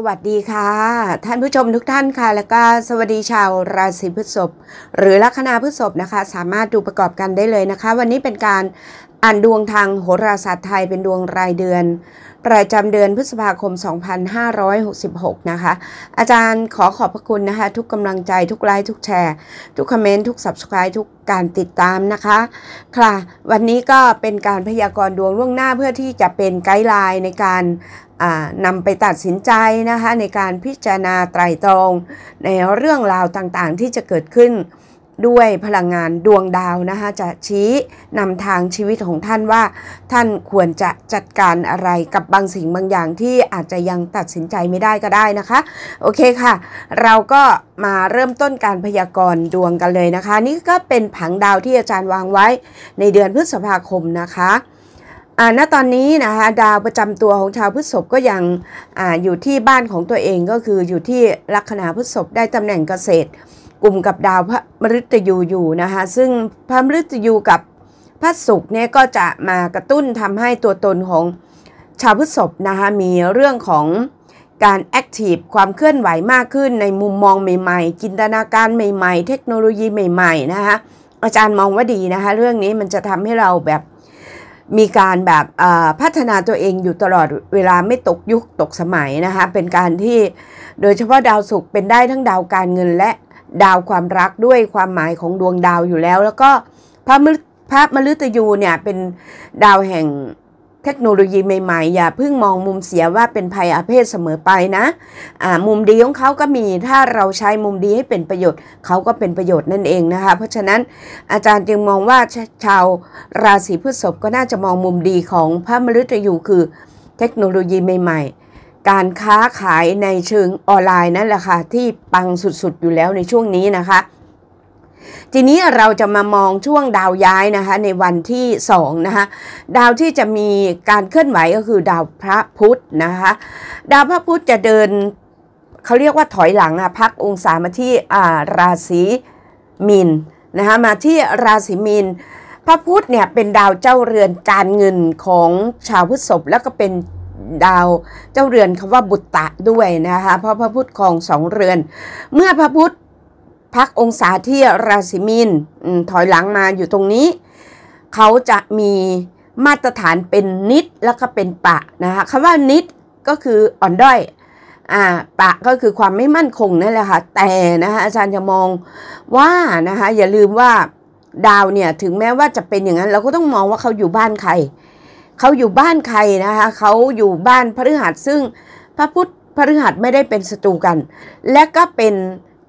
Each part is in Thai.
สวัสดีค่ะ ท่านผู้ชมทุกท่านค่ะ แล้วก็สวัสดีชาวราศีพฤษภหรือลัคนาพฤษภนะคะ สามารถดูประกอบกันได้เลยนะคะ วันนี้เป็นการอ่านดวงทางโหราศาสตร์ไทยเป็นดวงรายเดือน ประจำเดือนพฤษภาคม 2566 นะคะ อาจารย์ขอขอบพระคุณนะคะ ทุกกำลังใจทุกไลค์ทุกแชร์ ทุกคอมเมนต์ทุก Subscribe ทุกการติดตามนะคะ ค่ะ วันนี้ก็เป็นการพยากรณ์ดวงล่วงหน้าเพื่อที่จะเป็นไกด์ไลน์ในการนำไปตัดสินใจนะคะ ในการพิจารณาไตรตรองในเรื่องราวต่างๆ ที่จะเกิดขึ้น ด้วยพลังงานดวงดาวนะคะจะชี้นำทางชีวิตของท่านว่า ท่านควรจะจัดการอะไรกับบางสิ่งบางอย่างที่อาจจะยังตัดสินใจไม่ได้ก็ได้นะคะ โอเคค่ะ เราก็มาเริ่มต้นการพยากรณ์ดวงกันเลยนะคะ นี่ก็เป็นผังดาวที่อาจารย์วางไว้ในเดือนพฤษภาคมนะคะอ่าณตอนนี้นะคะดาวประจำตัวของชาวพฤษภก็ยังอ่าอยู่ที่บ้านของตัวเองก็คืออยู่ที่ลัคนาพฤษภได้ตำแหน่งเกษตร กลุ่มกับดาวพระมฤตยูอยู่นะคะซึ่งพระมฤตยูกับพระศุกร์เนี่ยก็จะมากระตุ้นทำให้ตัวตนของชาวพฤษภนะคะมีเรื่องของการแอคทีฟความเคลื่อนไหวมากขึ้นในมุมมองใหม่ๆ จินตนาการใหม่ๆ เทคโนโลยีใหม่ๆนะคะอาจารย์มองว่าดีนะคะเรื่องนี้มันจะทำให้เราแบบมีการแบบพัฒนาตัวเองอยู่ตลอดเวลาไม่ตกยุคตกสมัยนะคะเป็นการที่โดยเฉพาะดาวศุกร์เป็นได้ทั้งดาวการเงินและ ดาวความรักด้วยความหมายของดวงดาวอยู่แล้ว แล้วก็พระมพระมฤตยูเนี่ยเป็นดาวแห่งเทคโนโลยีใหม่ๆ อย่าเพิ่งมองมุมเสียว่าเป็นภัยอาเพศเสมอไปนะะมุมดีของเขาก็มีถ้าเราใช้มุมดีให้เป็นประโยชน์ เขาก็เป็นประโยชน์นั่นเองนะคะ เพราะฉะนั้นอาจารย์จึงมองว่าชาวราศีพฤษภก็น่าจะมองมุมดีของพระมฤตยูคือเทคโนโลยีใหม่ๆ การค้าขายในเชิงออนไลน์นั่นแหละค่ะที่ปังสุดๆอยู่แล้วในช่วงนี้นะคะ ทีนี้เราจะมามองช่วงดาวย้ายนะคะในวันที่2นะคะดาวที่จะมีการเคลื่อนไหวก็คือดาวพระพุธนะคะดาวพระพุธจะเดินเขาเรียกว่าถอยหลังอะพักองศามาที่อาราศีมีนนะคะมาที่ราศีมีนพระพุธเนี่ยเป็นดาวเจ้าเรือนการเงินของชาวพฤษภแล้วก็เป็น ดาวเจ้าเรือนคำว่าบุตตะด้วยนะคะเพราะพระพุทธครองสองเรือน เมื่อพระพุทธพักองศาที่ราศีมีนถอยหลังมาอยู่ตรงนี้ เขาจะมีมาตรฐานเป็นนิดแล้วก็เป็นปะนะคะคำว่านิดก็คืออ่อนด้อยอ่าปะก็คือความไม่มั่นคงนั่นแหละค่ะแต่นะคะอาจารย์จะมองว่านะคะอย่าลืมว่าดาวเนี่ยถึงแม้ว่าจะเป็นอย่างนั้น เราก็ต้องมองว่าเขาอยู่บ้านใคร เขาอยู่บ้านใครนะคะ เขาอยู่บ้านพฤหัสซึ่งพระพุทธพฤหัสไม่ได้เป็นศัตรูกัน และก็เป็น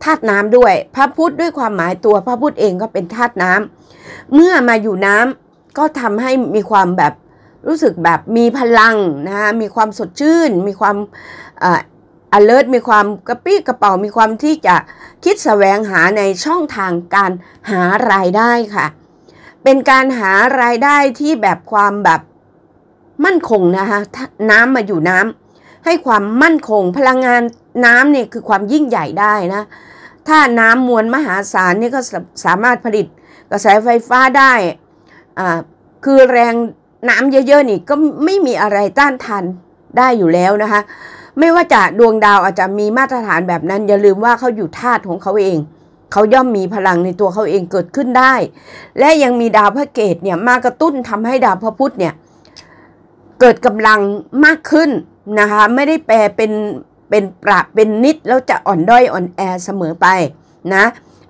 ธาตุน้ำด้วย พระพุทธด้วยความหมายตัวพระพุทธเองก็เป็นธาตุน้ำเมื่อมาอยู่น้ำก็ทำให้มีความแบบรู้สึกแบบมีพลังนะคะมีความสดชื่น มีความอ alert มีความกระปี้กระเป๋า มีความที่จะคิดแสวงหาในช่องทางการหารายได้ค่ะ เป็นการหารายได้ที่แบบความแบบ มั่นคงนะคะน้ำมาอยู่น้ำให้ความมั่นคง พลังงานน้ำเนี่ยคือความยิ่งใหญ่ได้นะถ้าน้ำมวลมหาศาลนี่ก็สามารถผลิตกระแสไฟฟ้าได้อ่าคือแรงน้ำเยอะๆนี่ก็ไม่มีอะไรต้านทานได้อยู่แล้วนะคะ ไม่ว่าจะดวงดาวอาจจะมีมาตรฐานแบบนั้น อย่าลืมว่าเขาอยู่ธาตุของเขาเอง เขาย่อมมีพลังในตัวเขาเองเกิดขึ้นได้ และยังมีดาวพระเกตเนี่ยมากระตุ้นทำให้ดาวพระพุธเนี่ย เกิดกำลังมากขึ้นนะคะไม่ได้แปลเป็นเป็นประเป็นนิดแล้วจะอ่อนด้อยอ่อนแอเสมอไปนะ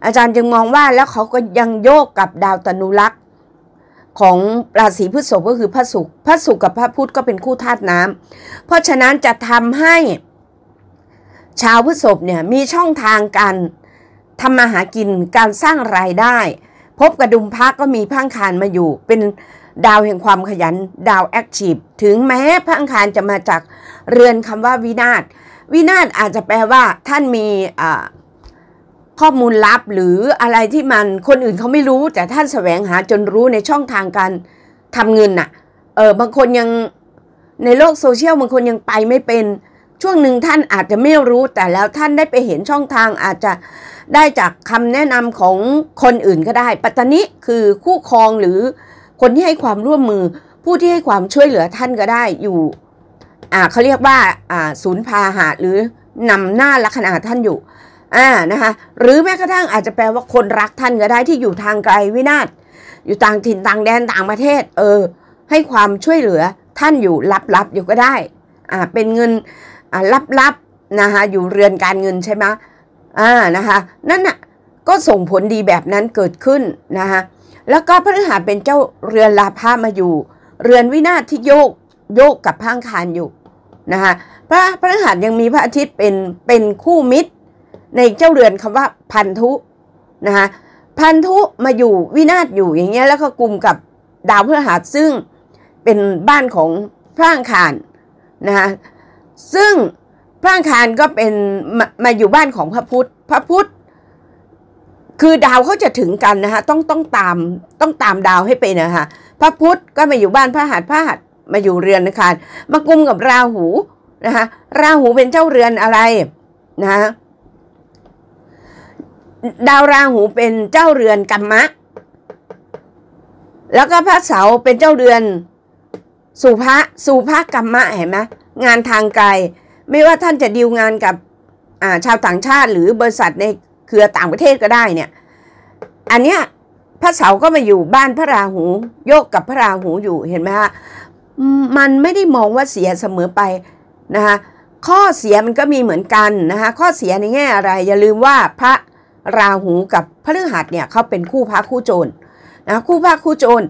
อาจารย์จึงมองว่าแล้วเขาก็ยังโยกกับดาวตนุรักษ์ของราศีพฤษภก็คือพระศุกร์พระศุกร์กับพระพุธก็เป็นคู่ธาตุน้ำเพราะฉะนั้นจะทำให้ชาวพฤษภเนี่ยมีช่องทางการทำมาหากินการสร้างรายได้ พบกระดุมพักก็มีพังคารมาอยู่ เป็น ดาวแห่งความขยัน ดาว active ถึงแม้พระอังคารจะมาจากเรือนคำว่าวินาศวินาศอาจจะแปลว่าท่านมีข้อมูลลับหรืออะไรที่มันคนอื่นเขาไม่รู้ แต่ท่านแสวงหาจนรู้ในช่องทางการทำเงินน่ะเออบางคนยังในโลกโซเชียลบางคนยังไปไม่เป็นช่วงหนึ่งท่านอาจจะไม่รู้แต่แล้วท่านได้ไปเห็นช่องทางอาจจะได้จากคำแนะนำของคนอื่นก็ได้ ปัตตานิคือคู่ครองหรือ คนที่ให้ความร่วมมือ ผู้ที่ให้ความช่วยเหลือท่านก็ได้อยู่อ่าเขาเรียกว่าอ่าศูนย์พาหะหรือนำหน้าลัคนาท่านอยู่อ่านะคะหรือแม้กระทั่งอาจจะแปลว่าคนรักท่านก็ได้ที่อยู่ทางไกลวินาศอยู่ต่างถิ่นต่างแดนต่างประเทศ เออ ให้ความช่วยเหลือท่านอยู่ลับๆอยู่ก็ได้อ่าเป็นเงินอ่าลับๆนะคะอยู่เรือนการเงินใช่ไหมอ่านะคะนั่นน่ะก็ส่งผลดีแบบนั้นเกิดขึ้นนะคะ แล้วก็พระฤหัสเป็นเจ้าเรือนลาภามาอยู่ เรือนวินาศที่โยกโยกกับพังคารอยู่นะคะพระพระฤหัสยังมีพระอาทิตย์เป็นเป็นคู่มิตร ในเจ้าเรือนคำว่าพันธุนะคะพันธุมาอยู่วินาศอยู่อย่างเงี้ยแล้วก็กลุ่มกับดาวพฤหัสซึ่งเป็นบ้านของพระอังคารนะคะซึ่งพระอังคารก็เป็นมามาอยู่บ้านของพระพุทธ พระพุทธ คือดาวเขาจะถึงกันนะคะต้องต้องตามต้องตามดาวให้เป็นนะคะพระพุธก็มาอยู่บ้านพระหัสพระหัสมาอยู่เรือนอังคารมากุมกับราหูนะคะราหูเป็นเจ้าเรือนอะไรนะคะดาวราหูเป็นเจ้าเรือนกัมมะ แล้วก็พระเสาเป็นเจ้าเรือนสุภะสุภะกัมมะเห็นไหมงานทางไกล ไม่ว่าท่านจะดีลงานกับชาวต่างชาติหรือบริษัทใน เครือต่างประเทศก็ได้เนี่ย อันเนี้ยพระเสาก็มาอยู่บ้านพระราหู โยกกับพระราหูอยู่เห็นไหมฮะมันไม่ได้มองว่าเสียเสมอไปนะคะข้อเสียมันก็มีเหมือนกันนะคะข้อเสียในแง่อะไร อย่าลืมว่าพระราหูกับพระฤหัสเนี่ยเขาเป็นคู่พระคู่โจรนะคู่พระคู่โจร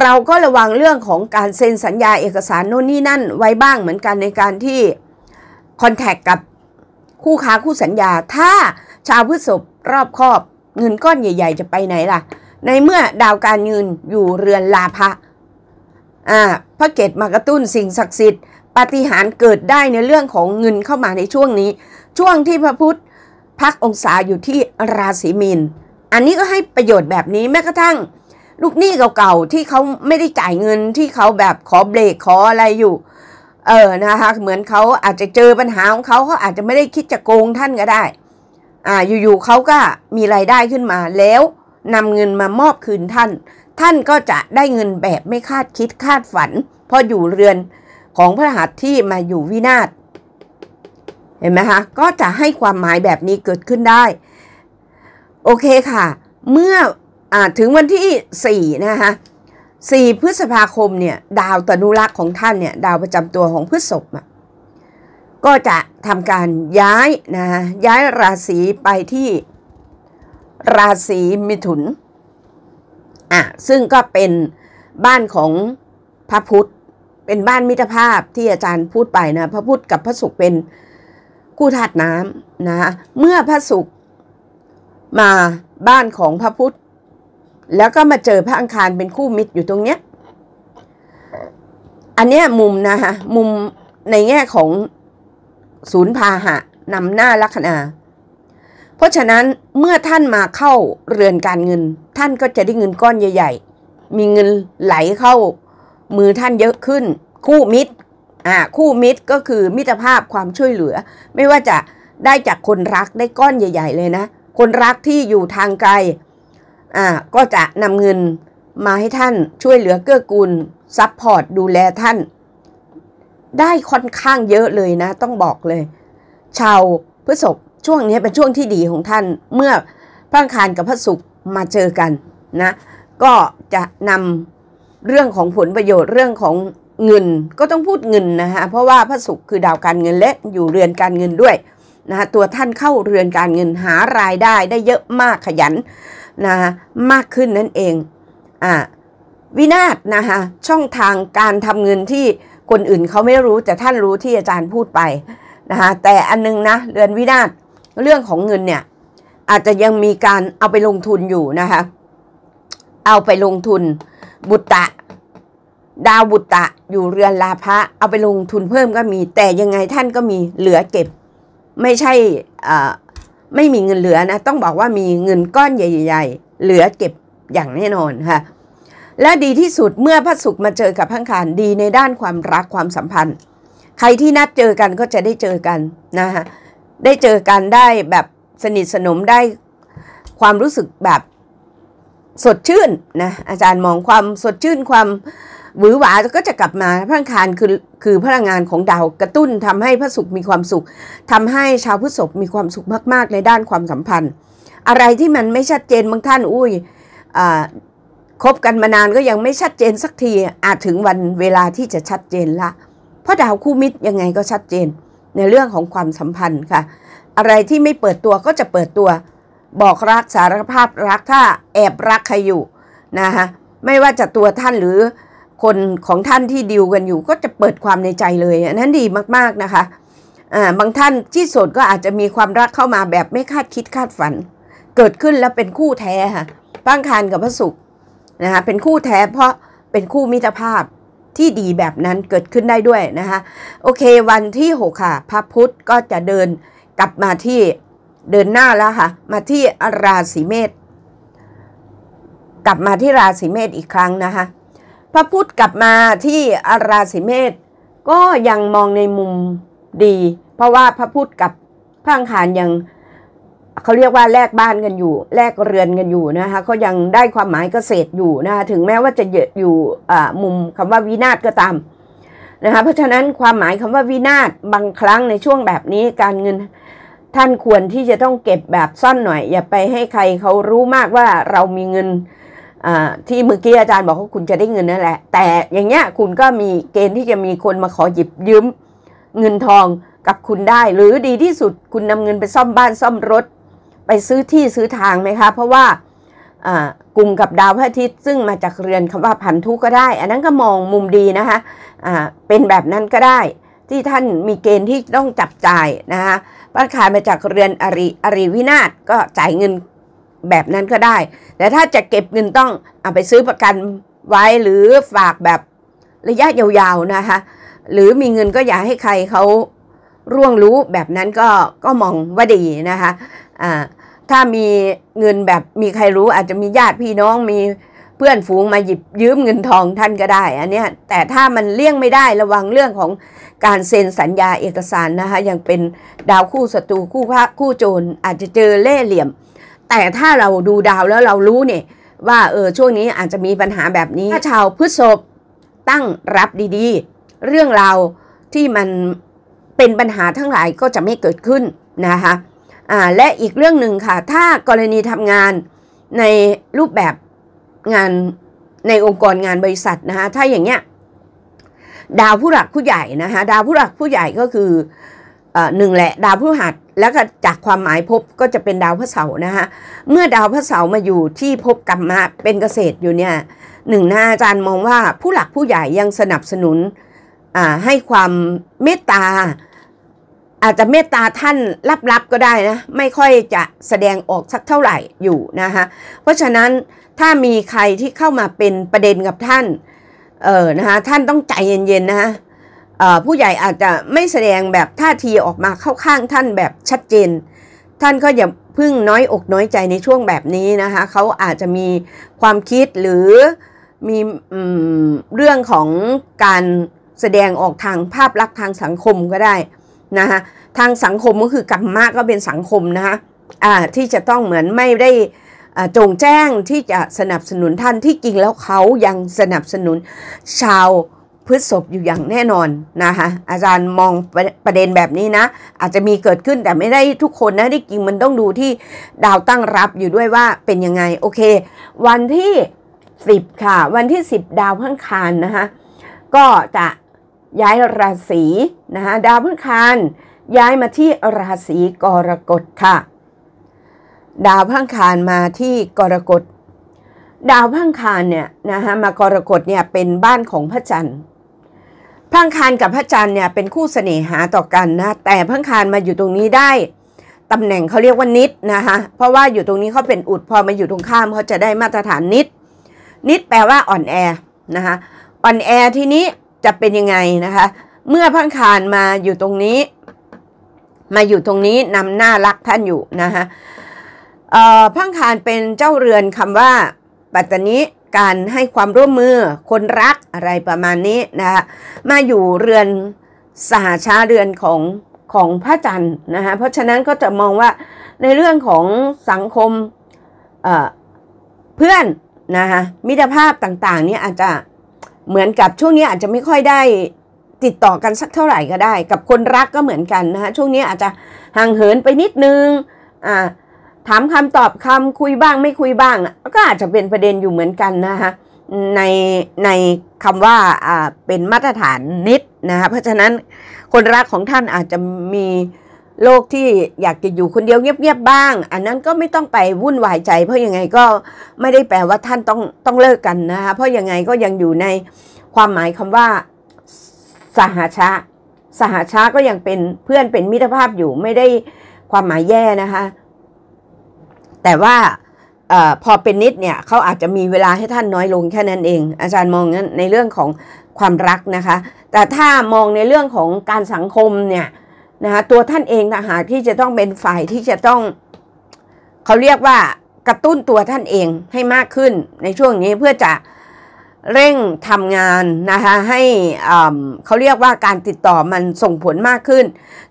เราก็ระวังเรื่องของการเซ็นสัญญาเอกสารโน่นนี่นั่นไว้บ้างเหมือนกันในการที่คอนแทคกับคู่ค้าคู่สัญญา ถ้า ชาวพฤษภรอบครอบเงินก้อนใหญ่ ๆ จะไปไหนล่ะ ในเมื่อดาวการเงินอยู่เรือนลาภะอ่าพระเกตมากระตุ้นสิ่งศักดิ์สิทธิ์ปาฏิหาริย์เกิดได้ในเรื่องของเงินเข้ามาในช่วงนี้ ช่วงที่พระพุทธพักองศาอยู่ที่ราศีมีนอันนี้ก็ให้ประโยชน์แบบนี้แม้กระทั่ง ลูกหนี้เก่าๆที่เขาไม่ได้จ่ายเงินที่เขาแบบขอเบรกขออะไรอยู่ เออนะคะเหมือนเขาอาจจะเจอปัญหาของเขาเขาอาจจะไม่ได้คิดจะโกงท่านก็ได้ อ่าอยู่ๆเขาก็มีรายได้ขึ้นมาแล้วนำเงินมามอบคืนท่าน ท่านก็จะได้เงินแบบไม่คาดคิดคาดฝันพราะอยู่เรือนของพระหัตถ์ที่มาอยู่วินาศเห็นไหมคะก็จะให้ความหมายแบบนี้เกิดขึ้นได้ โอเคค่ะ เมื่ออถึงวันที่4นะคะ4พฤษภาคมเนี่ย ดาวตนุรักษ์ของท่านเนี่ย ดาวประจำตัวของพฤษภอะ ก็จะทำการย้ายนะคะย้ายราศีไปที่ราศีมิถุนอะซึ่งก็เป็นบ้านของพระพุธเป็นบ้านมิตรภาพที่อาจารย์พูดไปนะพระพุธกับพระศุกร์เป็นคู่ธาตุน้ำนะเมื่อพระศุกร์มาบ้านของพระพุธแล้วก็มาเจอพระอังคารเป็นคู่มิตรอยู่ตรงเนี้ยอันเนี้ยมุมนะคะมุมในแง่ของ ศูนย์พาหะนำหน้าลัคนา เพราะฉะนั้นเมื่อท่านมาเข้าเรือนการเงิน ท่านก็จะได้เงินก้อนใหญ่ ๆ มีเงินไหลเข้า มือท่านเยอะขึ้น คู่มิตรอ่าคู่มิตรก็คือมิตรภาพความช่วยเหลือ ไม่ว่าจะได้จากคนรักได้ก้อนใหญ่ ๆ เลยนะ คนรักที่อยู่ทางไกลอ่าก็จะนำเงินมาให้ท่านช่วยเหลือเกื้อกูล support ดูแลท่าน ได้ค่อนข้างเยอะเลยนะ ต้องบอกเลย ชาวพฤษภช่วงนี้เป็นช่วงที่ดีของท่านเมื่อพระอังคารกับพระศุกร์มาเจอกันนะก็จะนำเรื่องของผลประโยชน์เรื่องของเงินก็ต้องพูดเงินนะคะเพราะว่าพระศุกร์คือดาวการเงินและอยู่เรือนการเงินด้วยนะคะตัวท่านเข้าเรือนการเงินหารายได้ได้เยอะมากขยันนะมากขึ้นนั่นเองอ่าวินาศนะคะช่องทางการทำเงินที่ คนอื่นเขาไม่รู้แต่ท่านรู้ที่อาจารย์พูดไปนะคะแต่อันนึงนะเรือนวินาศเรื่องของเงินเนี่ยอาจจะยังมีการเอาไปลงทุนอยู่นะคะเอาไปลงทุนบุตะ ดาวบุตตะอยู่เรือนลาภะเอาไปลงทุนเพิ่มก็มี แต่ยังไงท่านก็มีเหลือเก็บ ไม่ใช่ไม่มีเงินเหลือนะต้องบอกว่ามีเงินก้อนใหญ่ ๆ เหลือเก็บอย่างแน่นอนค่ะ และดีที่สุดเมื่อพระศุกร์มาเจอกับพังคารดีในด้านความรักความสัมพันธ์ ใครที่นัดเจอกันก็จะได้เจอกันนะคะได้เจอกันได้แบบสนิทสนมได้ความรู้สึกแบบสดชื่นนะอาจารย์มองความสดชื่นความหวือหวาก็จะกลับมาพระอังคารคือคือพลังงานของดาวกระตุ้นทำให้พระศุกร์มีความสุขทำให้ชาวพฤษภมีความสุขมากๆในด้านความสัมพันธ์ อะไรที่มันไม่ชัดเจนบางท่านอุ้ย คบกันมานานก็ยังไม่ชัดเจนสักทีอาจถึงวันเวลาที่จะชัดเจนละ เพราะดาวคู่มิตรยังไงก็ชัดเจน ในเรื่องของความสัมพันธ์ค่ะ อะไรที่ไม่เปิดตัวก็จะเปิดตัว บอกรักสารภาพรักถ้าแอบรักใครอยู่นะคะไม่ว่าจะตัวท่านหรือคนของท่านที่ดิวกันอยู่ ก็จะเปิดความในใจเลยอันนั้นดีมากๆนะคะอ่าบางท่านที่โสดก็อาจจะมีความรักเข้ามาแบบไม่คาดคิดคาดฝัน เกิดขึ้นแล้วเป็นคู่แท้ค่ะป้างคานกับพระศุกร์ นะคะเป็นคู่แท้เพราะเป็นคู่มิตรภาพที่ดีแบบนั้นเกิดขึ้นได้ด้วยนะคะโอเควันที่ 6 ค่ะ พระพุธก็จะเดินกลับมาที่เดินหน้าแล้วค่ะ มาที่ราศีเมษกลับมาที่ราศีเมษอีกครั้งนะคะพระพุธกลับมาที่ราศีเมษก็ยังมองในมุมดี เพราะว่าพระพุธกับพระอังคารยัง เขาเรียกว่าแลกบ้านกันอยู่แลกเรือนกันอยู่นะคะก็ยังได้ความหมายเกษตรอยู่นะคะถึงแม้ว่าจะอยู่มุมคำว่าวินาศก็ตามนะคะเพราะฉะนั้นความหมายคำว่าวินาศบางครั้งในช่วงแบบนี้การเงินท่านควรที่จะต้องเก็บแบบซ่อนหน่อย อย่าไปให้ใครเขารู้มากว่าเรามีเงินที่เมื่อกี้อาจารย์บอกว่าคุณจะได้เงินนั่นแหละ แต่อย่างเงี้ยคุณก็มีเกณฑ์ที่จะมีคนมาขอหยิบยืมเงินทองกับคุณได้ หรือดีที่สุดคุณนำเงินไปซ่อมบ้านซ่อมรถ ไปซื้อที่ซื้อทางไหมคะ เพราะว่ากลุ่มกับดาวพระอาทิตย์ซึ่งมาจากเรือนคำว่าพันธุก็ได้ อันนั้นก็มองมุมดีนะคะะเป็นแบบนั้นก็ได้ ที่ท่านมีเกณฑ์ที่ต้องจับจ่ายนะคะประคายมาจากเรือนอริอริวินาศก็จ่ายเงินแบบนั้นก็ได้ แต่ถ้าจะเก็บเงินต้องเอาไปซื้อประกันไว้หรือฝากแบบระยะยาวๆนะคะหรือมีเงินก็อย่าให้ใครเขาร่วงรู้แบบนั้นก็ก็มองว่าดีนะคะอ่า ถ้ามีเงินแบบมีใครรู้อาจจะมีญาติพี่น้องมีเพื่อนฝูงมาหยิบยืมเงินทองท่านก็ได้ อันนี้แต่ถ้ามันเลี่ยงไม่ได้ระวังเรื่องของการเซ็นสัญญาเอกสารนะคะยังเป็นดาวคู่ศัตรูคู่พระคู่โจรอาจจะเจอเล่ห์เหลี่ยม แต่ถ้าเราดูดาวแล้วเรารู้เนี่ยว่าเออช่วงนี้อาจจะมีปัญหาแบบนี้ถ้าชาวพฤษภตั้งรับดีๆ เรื่องราวที่มันเป็นปัญหาทั้งหลายก็จะไม่เกิดขึ้นนะคะ อ่าและอีกเรื่องหนึ่งค่ะ ถ้ากรณีทำงานในรูปแบบงานในองค์กรงานบริษัทนะคะถ้าอย่างเงี้ยดาวผู้หลักผู้ใหญ่นะคะดาวผู้หลักผู้ใหญ่ก็คือหนึ่งแหละดาวผู้หัดแล้วก็จากความหมายพบก็จะเป็นดาวพระเสาร์นะคะเมื่อดาวพระเสาร์มาอยู่ที่พบกรรมะเป็นเกษตรอยู่เนี่ยหนึ่งนะอาจารย์มองว่าผู้หลักผู้ใหญ่ยังสนับสนุนให้ความเมตตา อาจจะเมตตาท่านลับๆก็ได้นะ ไม่ค่อยจะแสดงออกสักเท่าไหร่อยู่นะคะเพราะฉะนั้นถ้ามีใครที่เข้ามาเป็นประเด็นกับท่านเออนะคะท่านต้องใจเย็นๆนะผู้ใหญ่อาจจะไม่แสดงแบบท่าทีออกมาเข้าข้างท่านแบบชัดเจน ท่านก็อย่าพึ่งน้อยอกน้อยใจในช่วงแบบนี้นะคะเขาอาจจะมีความคิดหรือมีเรื่องของการแสดงออกทางภาพลักษณ์ทางสังคมก็ได้ นะคะทางสังคมก็คือกรรมะก็เป็นสังคมนะคะะที่จะต้องเหมือนไม่ได้จงแจ้งที่จะสนับสนุนท่านที่จริงแล้วเขายังสนับสนุนชาวพฤษภอยู่อย่างแน่นอนนะคะอาจารย์มองประเด็นแบบนี้นะ อาจจะมีเกิดขึ้นแต่ไม่ได้ทุกคนนะที่จริงมันต้องดูที่ดาวตั้งรับอยู่ด้วยว่าเป็นยังไงโอเค วันที่ 10 ค่ะ วันที่ 10 ดาวพังคารนะคะก็จะ ย้ายราศีนะคะดาวพฤคารย้ายมาที่ราศีกรกฎค่ะ ดาวพังคารมาที่กรกฎ ดาวพังคารเนี่ยนะคะมากรกฎเนี่ยเป็นบ้านของพระจันทร์พังคารกับพระจันทร์เนี่ยเป็นคู่เสน่หาต่อกันนะแต่พังคารมาอยู่ตรงนี้ได้ตำแหน่งเขาเรียกว่านิดนะคะเพราะว่าอยู่ตรงนี้เขาเป็นอุดพอมาอยู่ตรงข้ามเขาจะได้มาตรฐานนิด นิดแปลว่าอ่อนแอนะคะอ่อนแอทีนี้ จะเป็นยังไงนะคะ เมื่อพังคารมาอยู่ตรงนี้ มาอยู่ตรงนี้นำหน้ารักท่านอยู่นะคะพังคารเป็นเจ้าเรือนคำว่า ปัตตานีการให้ความร่วมมือคนรักอะไรประมาณนี้นะคะมาอยู่เรือนสหชาเรือนของของพระจันทร์นะคะเพราะฉะนั้นก็จะมองว่าในเรื่องของสังคมเเพื่อนนะคะมิตรภาพต่างๆนี่อาจจะ เหมือนกับช่วงนี้อาจจะไม่ค่อยได้ติดต่อกันสักเท่าไหร่ก็ได้ กับคนรักก็เหมือนกันนะคะช่วงนี้อาจจะห่างเหินไปนิดนึงอ่าถามคำตอบคำคุยบ้างไม่คุยบ้างก็อาจจะเป็นประเด็นอยู่เหมือนกันนะคะในในคำว่าอ่าเป็นมาตรฐานนิดนะคะเพราะฉะนั้นคนรักของท่านอาจจะมี โลกที่อยากจะอยู่คนเดียวเงียบๆบ้าง อันนั้นก็ไม่ต้องไปวุ่นวายใจ เพราะยังไงก็ไม่ได้แปลว่าท่านต้องต้องเลิกกันนะคะเพราะยังไงก็ยังอยู่ในความหมายคำว่าสหชาสหชาก็ยังเป็นเพื่อนเป็นมิตรภาพอยู่ไม่ได้ความหมายแย่นะคะ แต่ว่าออพอเป็นนิดเนี่ยเขาอาจจะมีเวลาให้ท่านน้อยลงแค่นั้นเอง อาจารย์มองนั้นในเรื่องของความรักนะคะ แต่ถ้ามองในเรื่องของการสังคมเนี่ย นะคะตัวท่านเองนะหาที่จะต้องเป็นฝ่ายที่จะต้องเขาเรียกว่ากระตุ้นตัวท่านเองให้มากขึ้นในช่วงนี้เพื่อจะเร่งทำงานนะคะให้เขาเรียกว่าการติดต่อมันส่งผลมากขึ้น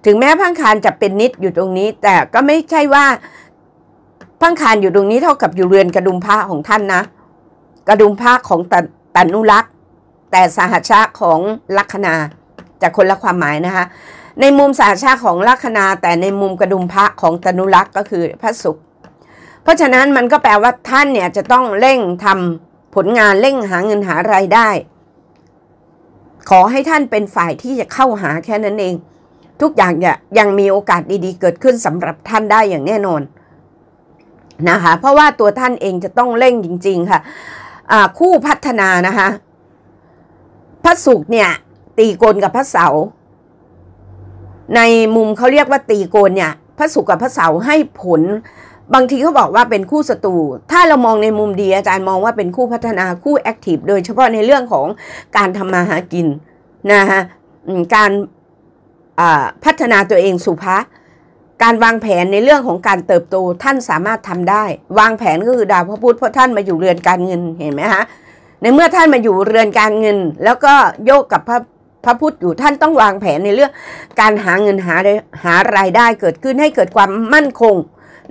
ถึงแม้พังคารจะเป็นนิดอยู่ตรงนี้ แต่ก็ไม่ใช่ว่าพังคารอยู่ตรงนี้เท่ากับอยู่เรือนกระดุมพระของท่านนะ กระดุมพระของตตนุรักษ์แต่สหัชะของลัคนาจะคนละความหมายนะคะ ในมุมสาชาของลัคนาแต่ในมุมกระดุมพระของตนุรักษ์ก็คือพระศุกร์เพราะฉะนั้นมันก็แปลว่าท่านเนี่ยจะต้องเร่งทำผลงานเร่งหาเงินหารายได้ ขอให้ท่านเป็นฝ่ายที่จะเข้าหาแค่นั้นเอง ทุกอย่างยังมีโอกาสดีๆ เกิดขึ้นสำหรับท่านได้อย่างแน่นอนนะคะเพราะว่าตัวท่านเองจะต้องเร่งจริง ๆ ค่ะคู่พัฒนานะคะพระศุกร์เนี่ยตีกนกับพระเสาร์ ในมุมเขาเรียกว่าตีโกนเนี่ยพระศุกร์กับพระเสาร์ให้ผล บางทีเขาบอกว่าเป็นคู่ศัตรูถ้าเรามองในมุมดีอาจารย์มองว่าเป็นคู่พัฒนาคู่แอคทีฟโดยเฉพาะในเรื่องของการทำมาหากินนะฮะการพัฒนาตัวเองสุภาการวางแผนในเรื่องของการเติบโตท่านสามารถทำได้ วางแผนก็คือดาวพระพุธเพราะท่านมาอยู่เรือนการเงินเห็นไหมฮะในเมื่อท่านมาอยู่เรือนการเงิน แล้วก็โยกกับพระ พระพุทธอยู่ท่านต้องวางแผนในเรื่องการหาเงินหาหารายได้เกิดขึ้นให้เกิดความมั่นคง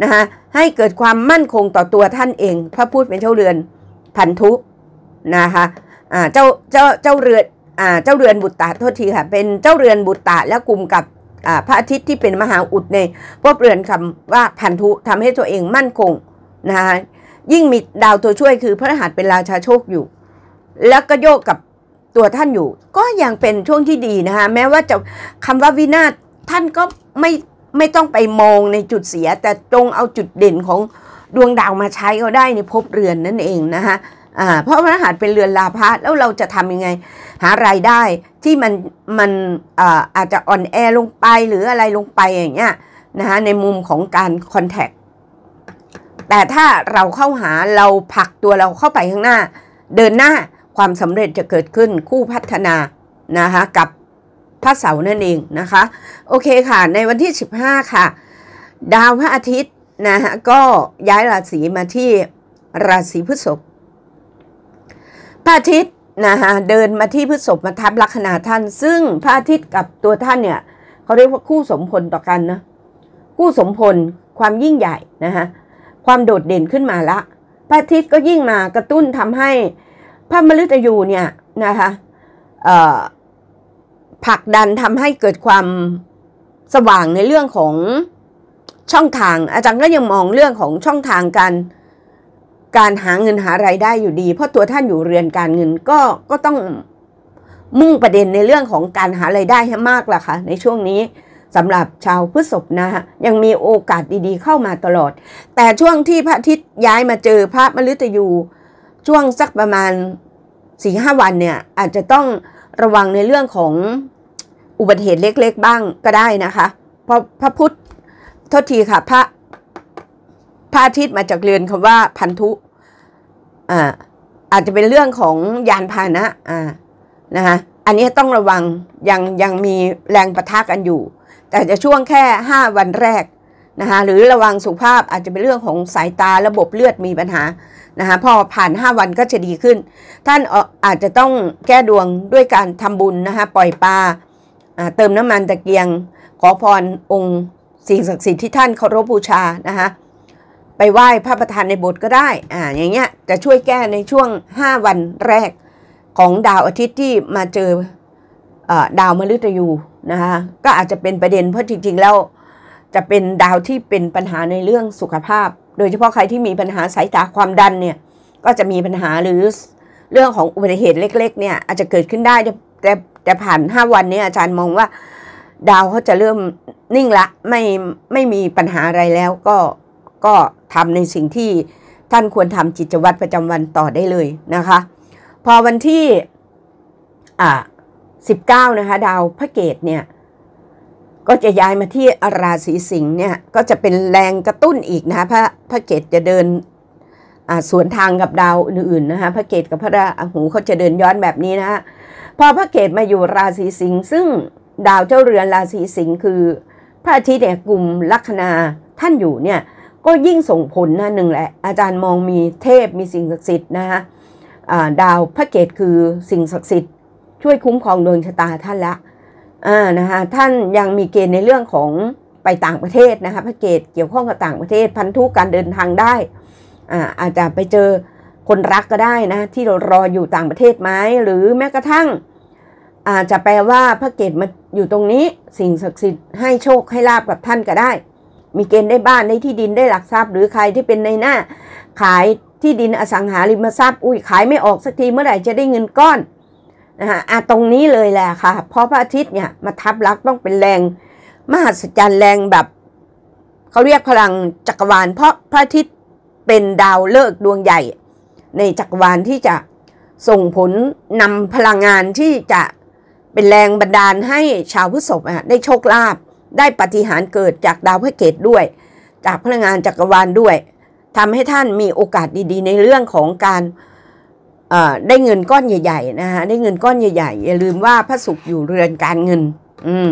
นะคะให้เกิดความมั่นคงต่อตัวท่านเอง พระพุทธเป็นเจ้าเรือนพันธุนะคะอ่าเจ้าเจ้าเจ้าเรือนอ่าเจ้าเรือนบุตรตาโทษทีค่ะเป็นเจ้าเรือนบุตรตาและกลุ่มกับพระอาทิตย์ที่เป็นมหาอุดในพวกเรือนคำว่าพันธุทำให้ตัวเองมั่นคงนะคะยิ่งมีดาวตัวช่วยคือพระรหัสเป็นราชาโชคอยู่ แล้วก็โยกกับ ตัวท่านอยู่ ก็ยังเป็นช่วงที่ดีนะคะแม้ว่าจะคำว่าวินาศท่านก็ไม่ไม่ต้องไปมองในจุดเสีย แต่ตรงเอาจุดเด่นของดวงดาวมาใช้ก็ได้ในภพเรือนนั่นเองนะคะอ่าเพราะพระรหัสเป็นเรือนลาภะแล้วเราจะทำยังไง หารายได้ที่มันมันอ่าอาจจะอ่อนแอลงไปหรืออะไรลงไปอย่างเงี้ยนะคะในมุมของการคอนแทคแต่ถ้าเราเข้าหาเราผลักตัวเราเข้าไปข้างหน้า เดินหน้า ความสำเร็จจะเกิดขึ้นคู่พัฒนานะคะกับพระเสาร์นั่นเองนะคะ โอเคค่ะ ในวันที่ 15 ค่ะ ดาวพระอาทิตย์นะคะก็ย้ายราศีมาที่ราศีพฤษภพระอาทิตย์นะคะเดินมาที่พฤษภมาทับลัคนาท่าน ซึ่งพระอาทิตย์กับตัวท่านเนี่ยเขาเรียกว่าคู่สมพลต่อกันนะคู่สมพลความยิ่งใหญ่นะคะความโดดเด่นขึ้นมาละพระอาทิตย์ก็ยิ่งมากระตุ้นทำให้ พระมฤตยูเนี่ยนะคะผลักดันทำให้เกิดความสว่างในเรื่องของช่องทาง อาจารย์ก็ยังมองเรื่องของช่องทางการการหาเงินหาไรายได้อยู่ดี เพราะตัวท่านอยู่เรือนการเงินก็ก็ต้องมุ่งประเด็นในเรื่องของการหาไรายได้ให้มากล่ะค่ะในช่วงนี้สำหรับชาวพฤษภนะฮะยังมีโอกาสดีๆเข้ามาตลอด แต่ช่วงที่พระอาทิตย์ย้ายมาเจอพระมฤตยู ช่วงสักประมาณสี่ห้าวันเนี่ยอาจจะต้องระวังในเรื่องของอุบัติเหตุเล็กๆบ้างก็ได้นะคะเพราะพระพุทธโทษทีค่ะพระพระอาทิตย์มาจากเรือนคำว่าพันธุอ่าอาจจะเป็นเรื่องของยานพาหนะอ่านะคะอันนี้ต้องระวังยังยังมีแรงประทะกันอยู่ แต่จะช่วงแค่ 5 วันแรก นะคะหรือระวังสุขภาพอาจจะเป็นเรื่องของสายตาระบบเลือดมีปัญหานะคะพอผ่าน 5 วันก็จะดีขึ้น ท่านอาจจะต้องแก้ดวงด้วยการทำบุญนะคะปล่อยปลาเติมน้ำมันตะเกียง ขอพรองค์สิ่งศักดิ์สิทธิ์ที่ท่านเคารพบูชานะคะไปไหว้พระประธานในโบสถ์ก็ได้อ่าอย่างเงี้ยจะช่วยแก้ในช่วง 5 วันแรกของดาวอาทิตย์ที่มาเจออดาวมฤตยูนะคะก็อาจจะเป็นประเด็นเพราะจริงๆแล้ว จะเป็นดาวที่เป็นปัญหาในเรื่องสุขภาพ โดยเฉพาะใครที่มีปัญหาสายตาความดันเนี่ยก็จะมีปัญหาหรือเรื่องของอุบัติเหตุเล็ก ๆ เนี่ยอาจจะเกิดขึ้นได้แต่แต่ผ่าน5วันนี้อาจารย์มองว่า ดาวเขาจะเริ่มนิ่งละไม่ไม่มีปัญหาอะไรแล้วก็ก็ทำในสิ่งที่ท่านควรทำจิตวัตรประจำวันต่อได้เลยนะคะ พอวันที่อ่าสิบเก้านะคะ ดาวพระเกตเนี่ย ก็จะย้ายมาที่ราศีสิงห์เนี่ยก็จะเป็นแรงกระตุ้นอีกนะคะพระพระเกตจะเดินสวนทางกับดาวอื่นๆนะคะพระเกตกับพระราหูเขาจะเดินย้อนแบบนี้นะคะพอพระเกตมาอยู่ราศีสิงห์ซึ่งดาวเจ้าเรือนราศีสิงห์คือพระอาทิตย์เนี่ยกลุ่มลัคนาท่านอยู่เนี่ยก็ยิ่งส่งผลนะหนึ่งแหละอาจารย์มองมีเทพมีสิ่งศักดิ์สิทธิ์นะคะดาวพระเกตคือสิ่งศักดิ์สิทธิ์ช่วยคุ้มครองดวงชะตาท่านละ อ่านะคะท่านยังมีเกณฑ์ในเรื่องของไปต่างประเทศนะคะพระเกตเกี่ยวข้องกับต่างประเทศ พันธุการเดินทางได้อ่าอาจจะไปเจอคนรักก็ได้นะที่เรารออยู่ต่างประเทศไหมหรือแม้กระทั่ง อาจจะแปลว่าพระเกตมาอยู่ตรงนี้สิ่งศักดิ์สิทธิ์ให้โชคให้ลาบกับท่านก็ได้ มีเกณฑ์ได้บ้านได้ที่ดินได้หลักทรัพย์ หรือใครที่เป็นในหน้า ขายที่ดินอสังหาริมทรัพย์อุ้ยขายไม่ออกสักทีเมื่อไหร่จะได้เงินก้อน นะฮะตรงนี้เลยแหละค่ะ เพราะพระอาทิตย์เนี่ยมาทับลักต้องเป็นแรงมหัศจรรย์แรงแบบเขาเรียกพลังจักรวาล เพราะพระอาทิตย์เป็นดาวเลิกดวงใหญ่ ในจักรวาลที่จะส่งผลนำพลังงานที่จะเป็นแรงบันดาลให้ชาวพฤษภได้โชคลาภได้ปฏิหารเกิดจากดาวพระเกตด้วย จากพลังงานจักรวาลด้วยทำให้ท่านมีโอกาสดีๆ ในเรื่องของการ ได้เงินก้อนใหญ่ๆนะคะได้เงินก้อนใหญ่ๆอย่าลืมว่าพระศุกร์อยู่เรือนการเงิน อืม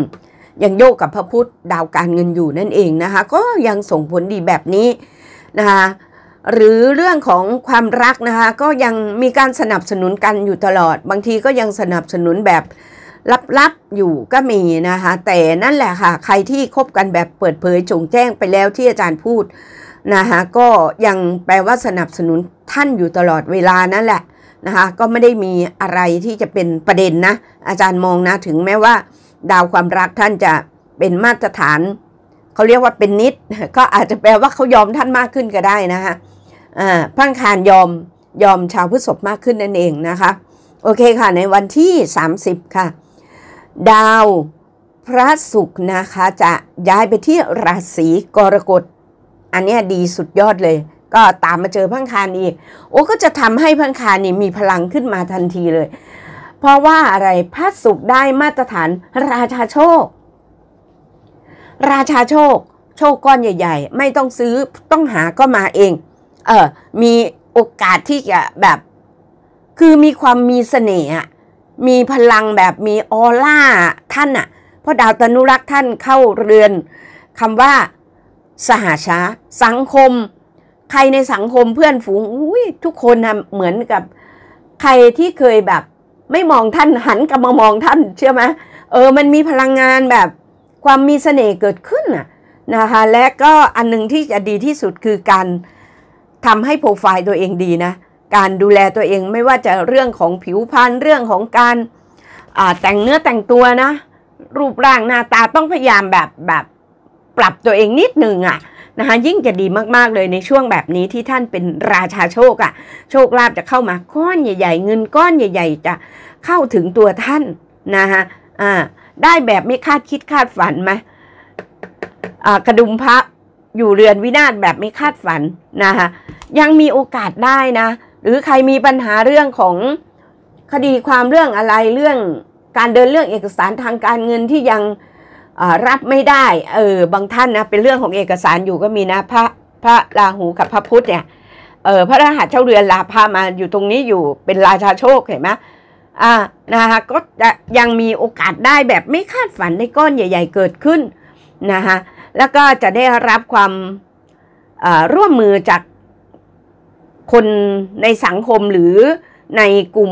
ยังโยกกับพระพุธดาวการเงินอยู่นั่นเองนะคะ ก็ยังส่งผลดีแบบนี้นะคะหรือเรื่องของความรักนะคะ ก็ยังมีการสนับสนุนกันอยู่ตลอด บางทีก็ยังสนับสนุนแบบลับๆอยู่ก็มีนะคะ แต่นั่นแหละค่ะ ใครที่คบกันแบบเปิดเผยจงแจ้งไปแล้วที่อาจารย์พูดนะคะก็ยังแปลว่าสนับสนุนท่านอยู่ตลอดเวลานั่นแหละ นะคะก็ไม่ได้มีอะไรที่จะเป็นประเด็นนะ อาจารย์มองนะถึงแม้ว่า ดาวความรักท่านจะเป็นมาตรฐานเขาเรียกว่าเป็นนิด ก็อาจจะแปลว่าเขายอมท่านมากขึ้นก็ได้นะคะอ่าพังคารยอมยอมชาวพฤษภมากขึ้นนั่นเองนะคะ โอเคค่ะในวันที่ 30 ค่ะ ดาวพระศุกร์นะคะจะย้ายไปที่ราศีกรกฎ อันนี้ดีสุดยอดเลย ก็ตามมาเจอพังคารอีกโอ้ก็จะทำให้พังคานี่มีพลังขึ้นมาทันทีเลย เพราะว่าอะไรพระสุขได้มาตรฐานราชาโชค ราชาโชค โชคก้อนใหญ่ ๆ ไม่ต้องซื้อต้องหาก็มาเอง เออมีโอกาสที่จะแบบ คือมีความมีเสน่ห์มีพลังแบบมีออร่าท่านอะเพราะดาวตนุรักษ์ท่านเข้าเรือนคำว่า สหาชาสังคม ใครในสังคมเพื่อนฝูงอุ้ยทุกคนนะเหมือนกับ ใครที่เคยแบบ ไม่มองท่านหันกลับมามองท่าน เชื่อไหมเออ มันมีพลังงานแบบความมีเสน่ห์เกิดขึ้นนะนะคะ และก็อันนึงที่จะดีที่สุดคือการทำให้โปรไฟล์ตัวเองดีนะ การดูแลตัวเองไม่ว่าจะเรื่องของผิวพรรณเรื่องของการแต่งเนื้อแต่งตัวนะ รูปร่างหน้าตาต้องพยายามแบบแบบปรับตัวเองนิดหนึ่งอะ่ะ นะคะยิ่งจะดีมากๆเลยในช่วงแบบนี้ที่ท่านเป็นราชาโชคอะ่ะโชคลาภจะเข้ามาก้อนใหญ่ ๆ เงินก้อนใหญ่ ๆ จะเข้าถึงตัวท่านนะคะอ่าได้แบบไม่คาดคิดคาดฝันไหมอ่ากระดุมพระอยู่เรือนวินาศแบบไม่คาดฝันนะคะยังมีโอกาสได้นะ หรือใครมีปัญหาเรื่องของคดีความเรื่องอะไรเรื่องการเดินเรื่องเอกสารทางการเงินที่ยัง รับไม่ได้เออบางท่านนะเป็นเรื่องของเอกสารอยู่ก็มีนะพระพระราหูกับพระพุธเนี่ยเออพระรหัสเจ้าเรือนลาพามาอยู่ตรงนี้อยู่เป็นราชาโชคเห็นไหมอ่านะคะก็ยังมีโอกาสได้แบบไม่คาดฝันในก้อนใหญ่ ๆ เกิดขึ้นนะคะแล้วก็จะได้รับความร่วมมือจากคนในสังคมหรือในกลุ่ม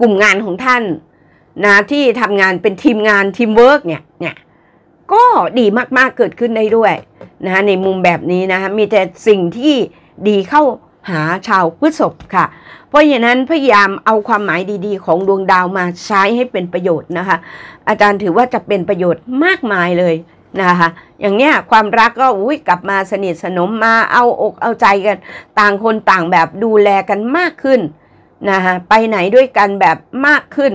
กลุ่มงานของท่าน นะที่ทำงานเป็นทีมงานทีมเวิร์กเนี่ยเนี่ยก็ดีมากๆเกิดขึ้นได้ด้วยนะในมุมแบบนี้นะมีแต่สิ่งที่ดีเข้าหาชาวพฤษภค่ะ เพราะฉะนั้นพยายามเอาความหมายดีๆ ของดวงดาวมาใช้ให้เป็นประโยชน์นะคะ อาจารย์ถือว่าจะเป็นประโยชน์มากมายเลยนะคะ อย่างเนี้ยความรักก็อุ้ยกลับมาสนิทสนมมาเอาอกเอาใจกัน ต่างคนต่างแบบดูแลกันมากขึ้นนะคะไปไหนด้วยกันแบบมากขึ้น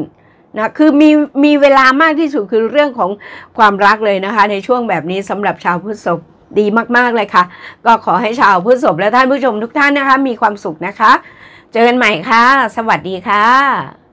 นะคือมีมีเวลามากที่สุดคือเรื่องของความรักเลยนะคะ ในช่วงแบบนี้สำหรับชาวพฤษภดีมากๆเลยค่ะ ก็ขอให้ชาวพฤษภและท่านผู้ชมทุกท่านนะคะ มีความสุขนะคะ เจอกันใหม่ค่ะ สวัสดีค่ะ